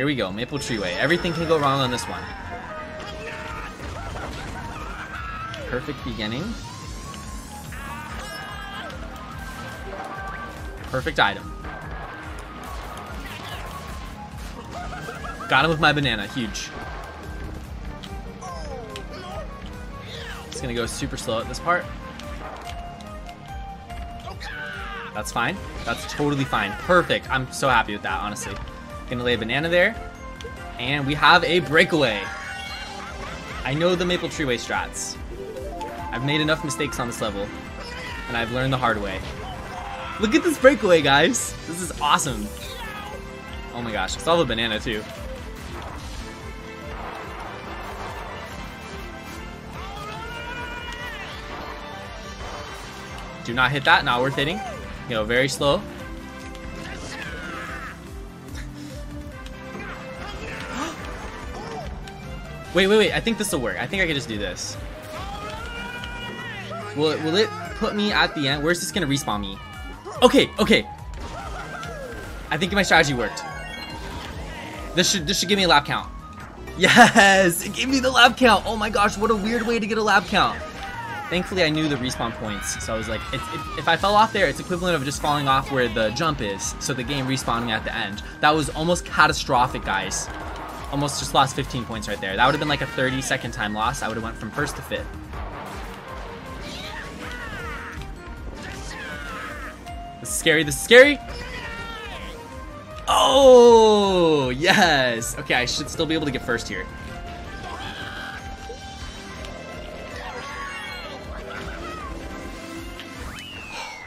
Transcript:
Here we go, Maple Treeway. Everything can go wrong on this one. Perfect beginning. Perfect item. Got him with my banana, huge. It's gonna go super slow at this part. That's fine. That's totally fine. Perfect. I'm so happy with that, honestly. Gonna lay a banana there. And we have a breakaway. I know the Maple Treeway strats. I've made enough mistakes on this level. And I've learned the hard way. Look at this breakaway, guys. This is awesome. Oh my gosh, I saw the banana too. Do not hit that, not worth hitting. You know, very slow. Wait, wait, wait. I think this will work. I think I can just do this. Will it, will it put me at the end? Where's this gonna respawn me? Okay, okay. I think my strategy worked. This should this should give me a lap count. Yes, it gave me the lap count. Oh my gosh, what a weird way to get a lap count. Thankfully, I knew the respawn points, so I was like, it, if I fell off there, it's equivalent of just falling off where the jump is, so the game respawning at the end. That was almost catastrophic, guys. Almost just lost 15 points right there. That would have been like a 30 second time loss. I would have went from first to fifth. This is scary. This is scary. Oh, yes. Okay, I should still be able to get first here.